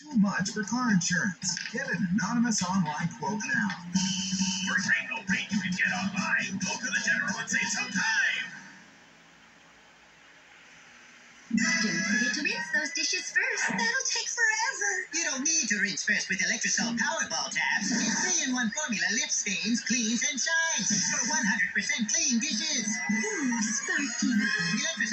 Too much for car insurance. Get an anonymous online quote now. For a great low rate you can get online, go to the general and save some time. Don't forget to rinse those dishes first. That'll take forever. You don't need to rinse first with Electrasol Powerball tabs. Its three-in-one formula lifts stains, cleans, and shines for 100% clean dishes. Ooh, sparky. Electrasol